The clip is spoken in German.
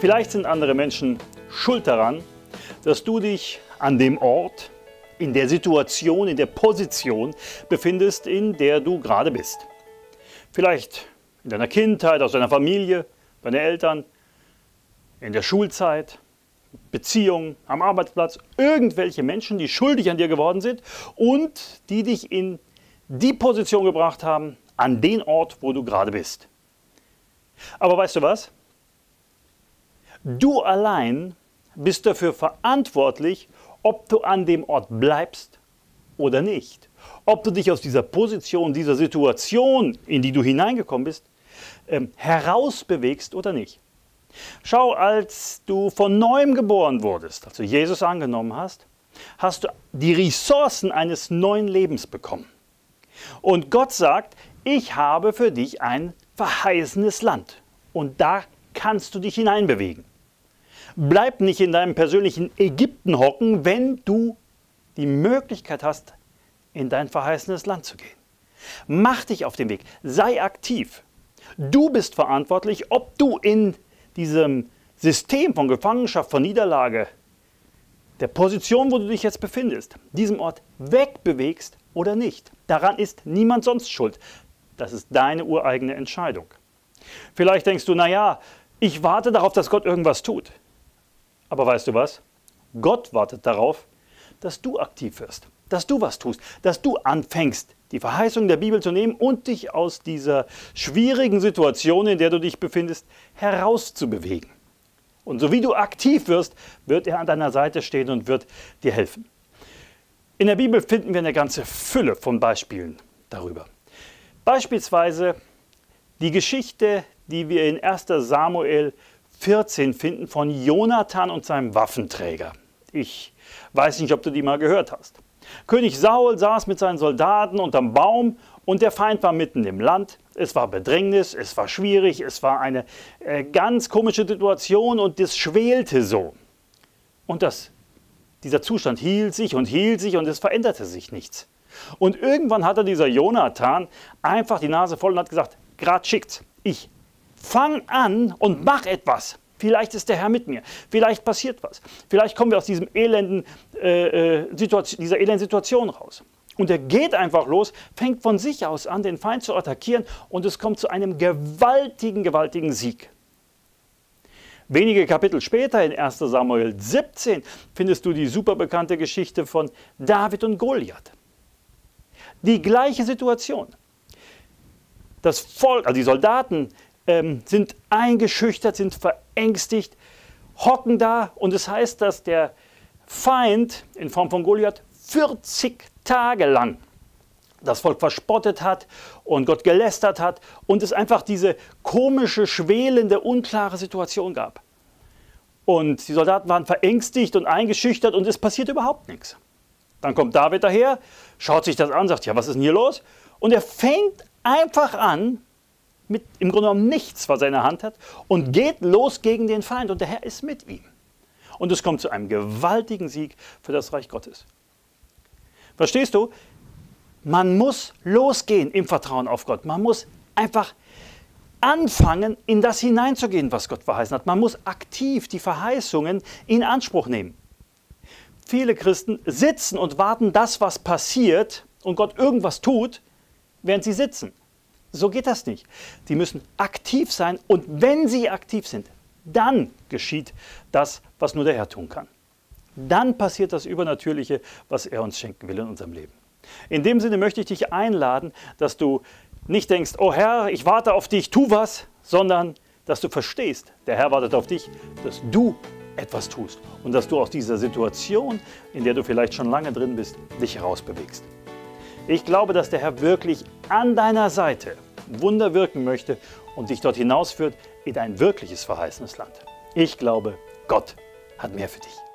Vielleicht sind andere Menschen schuld daran, dass du dich an dem Ort, in der Situation, in der Position befindest, in der du gerade bist. Vielleicht in deiner Kindheit, aus deiner Familie, deine Eltern, in der Schulzeit, Beziehungen, am Arbeitsplatz, irgendwelche Menschen, die schuldig an dir geworden sind und die dich in die Position gebracht haben, an den Ort, wo du gerade bist. Aber weißt du was? Du allein bist dafür verantwortlich, ob du an dem Ort bleibst oder nicht. Ob du dich aus dieser Position, dieser Situation, in die du hineingekommen bist, ähm, herausbewegst oder nicht. Schau, als du von neuem geboren wurdest, als du Jesus angenommen hast, hast du die Ressourcen eines neuen Lebens bekommen. Und Gott sagt, ich habe für dich ein verheißenes Land und da kannst du dich hineinbewegen. Bleib nicht in deinem persönlichen Ägypten hocken, wenn du die Möglichkeit hast, in dein verheißenes Land zu gehen. Mach dich auf den Weg, sei aktiv. Du bist verantwortlich, ob du in diesem System von Gefangenschaft, von Niederlage, der Position, wo du dich jetzt befindest, diesem Ort wegbewegst oder nicht. Daran ist niemand sonst schuld. Das ist deine ureigene Entscheidung. Vielleicht denkst du, naja, ich warte darauf, dass Gott irgendwas tut. Aber weißt du was? Gott wartet darauf, dass du aktiv wirst, dass du was tust, dass du anfängst, die Verheißung der Bibel zu nehmen und dich aus dieser schwierigen Situation, in der du dich befindest, herauszubewegen. Und so wie du aktiv wirst, wird er an deiner Seite stehen und wird dir helfen. In der Bibel finden wir eine ganze Fülle von Beispielen darüber. Beispielsweise die Geschichte, die wir in 1 Samuel 14 finden von Jonathan und seinem Waffenträger. Ich weiß nicht, ob du die mal gehört hast. König Saul saß mit seinen Soldaten unterm Baum und der Feind war mitten im Land. Es war Bedrängnis, es war schwierig, es war eine äh, ganz komische Situation und das schwelte so. Und das, dieser Zustand hielt sich und hielt sich und es veränderte sich nichts. Und irgendwann hatte dieser Jonathan einfach die Nase voll und hat gesagt, grad schickt's, ich fang an und mach etwas. Vielleicht ist der Herr mit mir. Vielleicht passiert was. Vielleicht kommen wir aus diesem elenden, äh, äh Situation, dieser elenden Situation raus. Und er geht einfach los, fängt von sich aus an, den Feind zu attackieren und es kommt zu einem gewaltigen, gewaltigen Sieg. Wenige Kapitel später, in 1 Samuel 17, findest du die super bekannte Geschichte von David und Goliath. Die gleiche Situation. Das Volk, also die Soldaten, ähm, sind eingeschüchtert, sind verängstigt, hocken da und es heißt, dass der Feind in Form von Goliath 40 Tage lang das Volk verspottet hat und Gott gelästert hat und es einfach diese komische, schwelende, unklare Situation gab. Und die Soldaten waren verängstigt und eingeschüchtert und es passiert überhaupt nichts. Dann kommt David daher, schaut sich das an, sagt, ja, was ist denn hier los? Und er fängt einfach an, mit im Grunde genommen nichts, was er in der Hand hat, und geht los gegen den Feind und der Herr ist mit ihm. Und es kommt zu einem gewaltigen Sieg für das Reich Gottes. Verstehst du? Man muss losgehen im Vertrauen auf Gott. Man muss einfach anfangen, in das hineinzugehen, was Gott verheißen hat. Man muss aktiv die Verheißungen in Anspruch nehmen. Viele Christen sitzen und warten das, was passiert und Gott irgendwas tut, während sie sitzen. So geht das nicht. Sie müssen aktiv sein und wenn sie aktiv sind, dann geschieht das, was nur der Herr tun kann. Dann passiert das Übernatürliche, was er uns schenken will in unserem Leben. In dem Sinne möchte ich dich einladen, dass du nicht denkst, oh Herr, ich warte auf dich, tu was, sondern dass du verstehst, der Herr wartet auf dich, dass du etwas tust und dass du aus dieser Situation, in der du vielleicht schon lange drin bist, dich herausbewegst. Ich glaube, dass der Herr wirklich an deiner Seite Wunder wirken möchte und dich dort hinausführt in ein wirkliches verheißenes Land. Ich glaube, Gott hat mehr für dich.